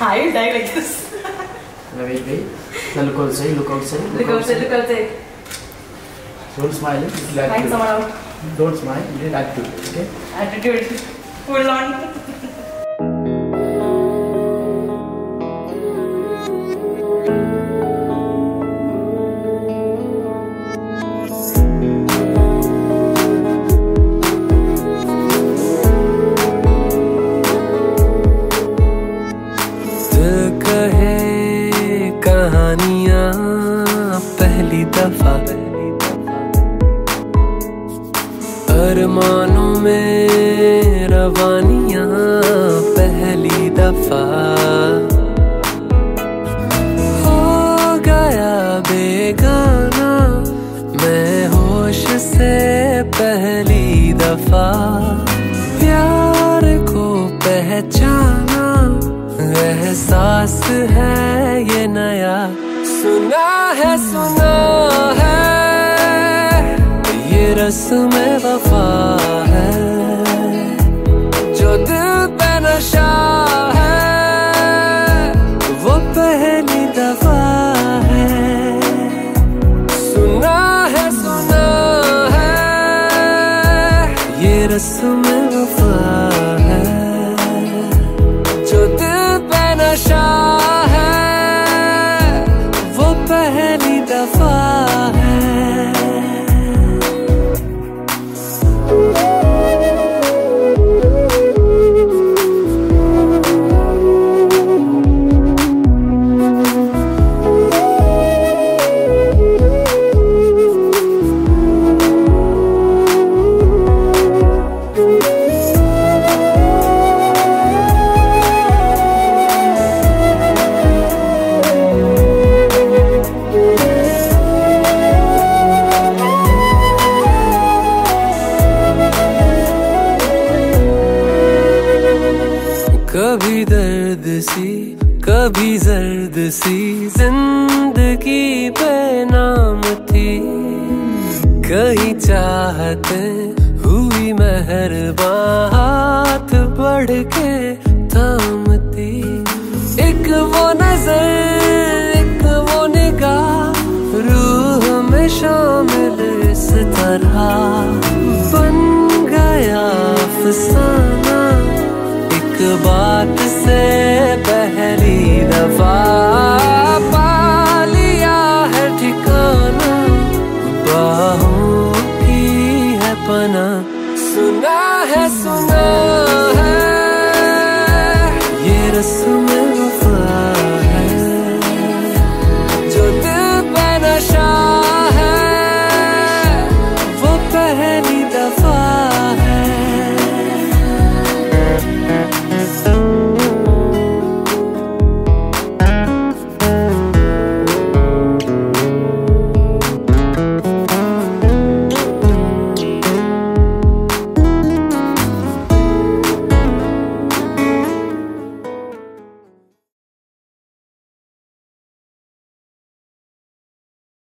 I will die like this. Now wait, wait. Now look outside, look outside. Look outside, look outside. Don't smile. Find someone out. Don't smile. It will act you. Okay? Attitude. Full on. दफ़ा। प्यार को पहचाना, एहसास है ये नया। सुना है सुना है, ये रस्म वफा है। ये कभी दर्द सी, कभी जर्द सी, ज़िंदगी पे नाम थी। कहीं चाहते हुई मेहरबान, हाथ बढ़ के थामती एक वो नज़र, एक वो निगाह, रूह में शामिल इस तरह। बात से पहली दफ़ा पा लिया है ठिकाना, बाहों की है पना। सुना है सुना है।